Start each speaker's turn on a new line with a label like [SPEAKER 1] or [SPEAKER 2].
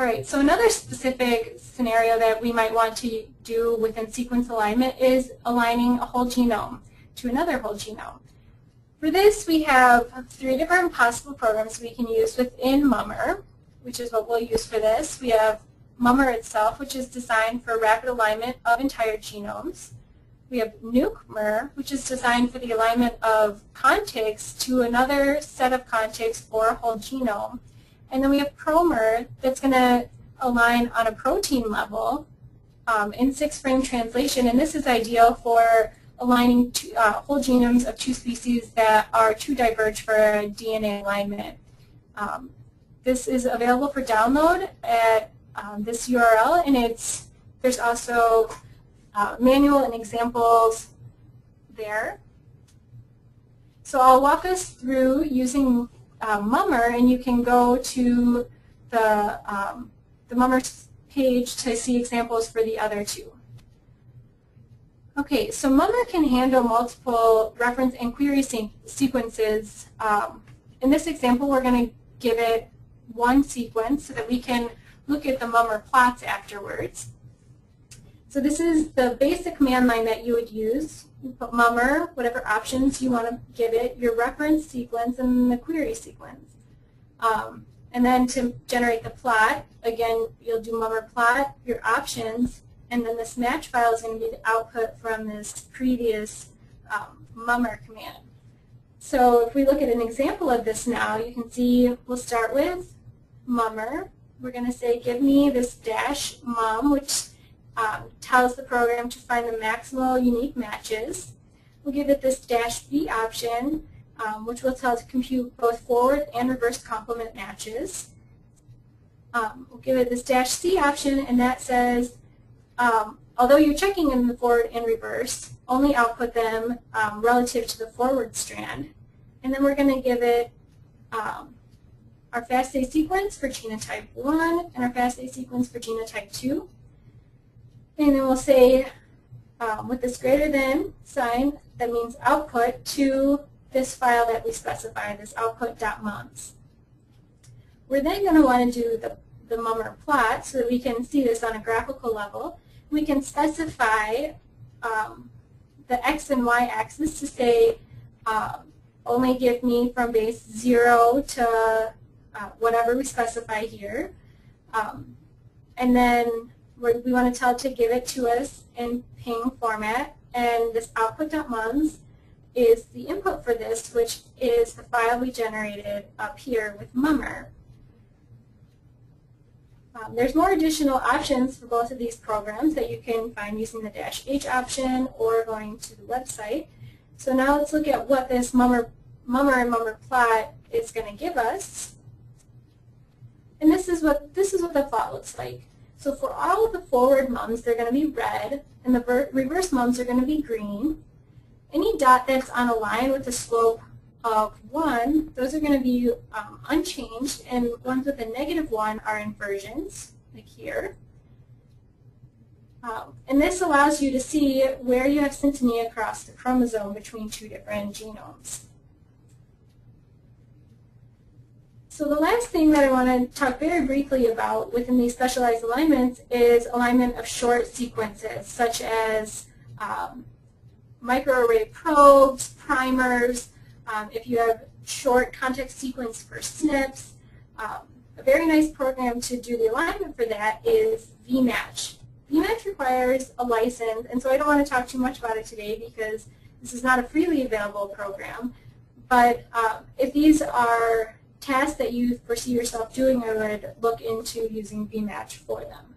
[SPEAKER 1] All right, so another specific scenario that we might want to do within sequence alignment is aligning a whole genome to another whole genome. For this, we have three different possible programs we can use within Mummer, which is what we'll use for this. We have Mummer itself, which is designed for rapid alignment of entire genomes. We have NUCmer, which is designed for the alignment of contigs to another set of contigs or a whole genome. And then we have PROmer that's going to align on a protein level um, in six-frame translation. And this is ideal for aligning two, uh, whole genomes of two species that are too diverged for DNA alignment. Um, this is available for download at um, this URL, and it's there's also uh, manual and examples there. So I'll walk us through using uh, MUMmer, and you can go to the, um, the MUMmer page to see examples for the other two. Okay, so Mummer can handle multiple reference and query sequences. Um, in this example, we're going to give it one sequence so that we can look at the Mummer plots afterwards. So this is the basic command line that you would use. You put MUMmer, whatever options you want to give it, your reference sequence, and the query sequence. Um, and then to generate the plot, again, you'll do MUMmer plot, your options, and then this match file is going to be the output from this previous um, MUMmer command. So if we look at an example of this now, you can see we'll start with MUMmer. We're going to say give me this dash mum, which um, tells the program to find the maximal unique matches. We'll give it this dash B option, um, which will tell it to compute both forward and reverse complement matches. Um, we'll give it this dash C option, and that says, um, although you're checking in the forward and reverse, only output them um, relative to the forward strand. And then we're going to give it um, our FASTA sequence for genotype 1 and our FASTA sequence for genotype 2. And then we'll say um, with this greater than sign, that means output to this file that we specify, this output.mums. We're then going to want to do the, the MUMmer plot so that we can see this on a graphical level. We can specify um, the x and y axis to say um, only give me from base 0 to uh, whatever we specify here. Um, and then we want to tell it to give it to us in ping format, and this output.mums is the input for this, which is the file we generated up here with mummer. Um, there's more additional options for both of these programs that you can find using the dash H option or going to the website. So now let's look at what this mummer, mummer and MUMmer plot is going to give us. And this is what this is what the plot looks like. So for all of the forward mums, they're going to be red, and the reverse mums are going to be green. Any dot that's on a line with a slope of 1, those are going to be um, unchanged, and ones with a negative 1 are inversions, like here. Um, and this allows you to see where you have synteny across the chromosome between two different genomes. So the last thing that I want to talk very briefly about within these specialized alignments is alignment of short sequences, such as um, microarray probes, primers, um, if you have short context sequence for SNPs. Um, a very nice program to do the alignment for that is VMatch. VMatch requires a license, and so I don't want to talk too much about it today because this is not a freely available program. But uh, if these are tasks that you foresee yourself doing, I would look into using VMatch for them.